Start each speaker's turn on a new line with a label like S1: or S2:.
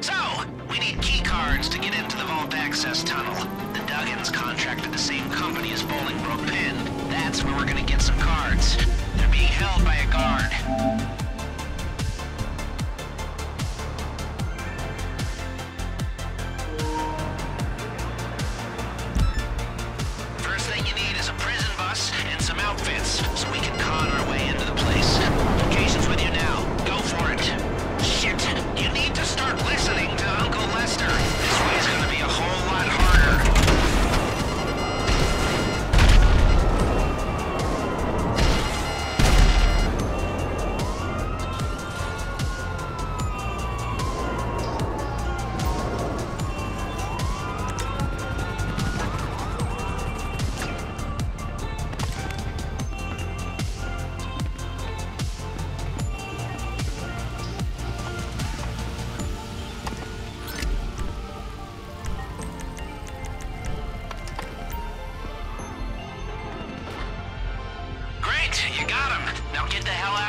S1: So, we need key cards to get into the vault access tunnel. The Duggans contracted the same company as Bolingbroke Pen. That's where we're gonna get some cards. They're being held by Now get the hell out.